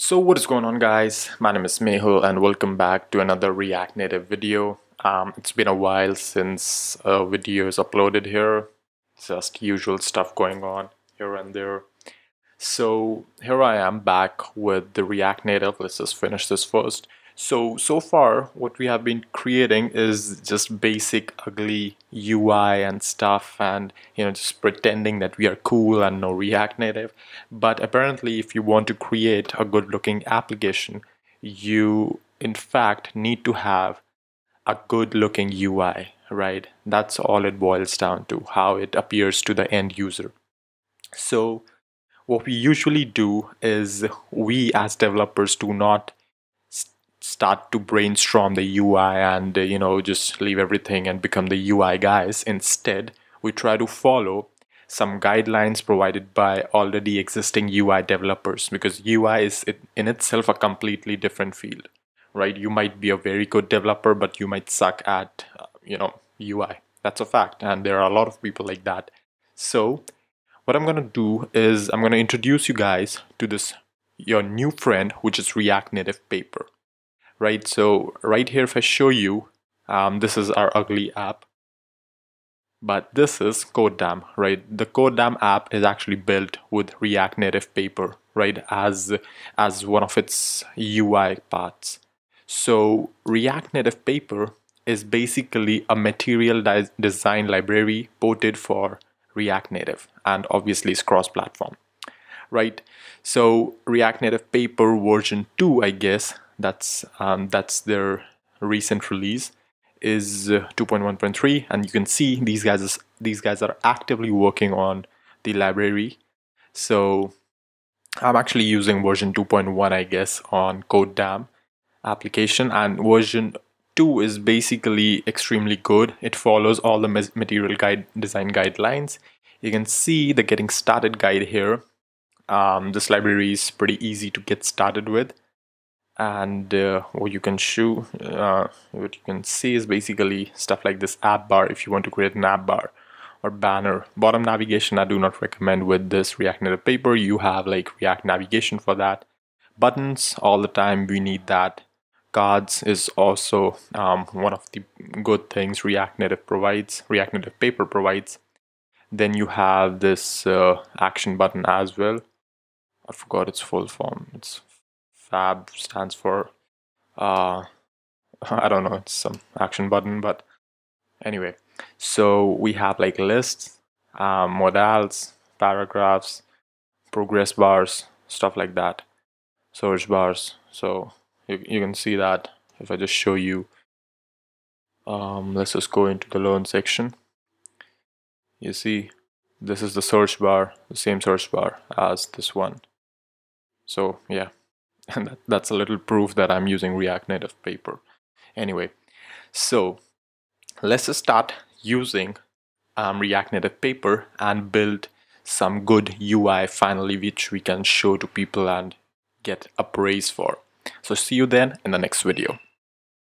So what is going on guys? My name is Mehul and welcome back to another React Native video. Um, it's been a while since a video is uploaded here. Just usual stuff going on here and there. So here I am back with the React Native. Let's just finish this first. So, so far what we have been creating is just basic ugly UI and stuff and you know just pretending that we are cool and know React Native. But apparently if you want to create a good looking application, you in fact need to have a good looking UI, right? That's all it boils down to, how it appears to the end user. So what we usually do is we as developers do not start to brainstorm the UI and uh, you know just leave everything and become the UI guys. Instead, we try to follow some guidelines provided by already existing UI developers because UI is in itself a completely different field, right? You might be a very good developer, but you might suck at uh, you know UI. That's a fact, and there are a lot of people like that. So, what I'm gonna do is I'm gonna introduce you guys to this your new friend, which is React Native Paper right? So right here, if I show you, um, this is our ugly app, but this is Codedamn, right? The Codedamn app is actually built with React Native Paper, right? As, as one of its UI parts. So React Native Paper is basically a material design library ported for React Native and obviously it's cross-platform, right? So React Native Paper version 2, I guess, that's um, that's their recent release is uh, 2.1.3 and you can see these guys these guys are actively working on the library. So I'm actually using version 2.1 I guess on Codedamn application. And version 2 is basically extremely good. It follows all the material guide design guidelines. You can see the getting started guide here. Um, this library is pretty easy to get started with and uh, what you can show uh, what you can see is basically stuff like this app bar if you want to create an app bar or banner. Bottom navigation I do not recommend with this React Native paper. You have like React navigation for that. Buttons all the time we need that. Cards is also um, one of the good things React Native provides React Native paper provides. Then you have this uh, action button as well. I forgot its full form. It's fab stands for uh, I don't know it's some action button but anyway. So we have like lists um, modals paragraphs progress bars stuff like that. Search bars. So you, you can see that. If I just show you um, let's just go into the learn section. You see this is the search bar the same search bar as this one. So yeah and that, that's a little proof that I'm using React Native paper. Anyway, so let's start using um, React Native paper and build some good UI finally which we can show to people and get a praise for. So see you then in the next video.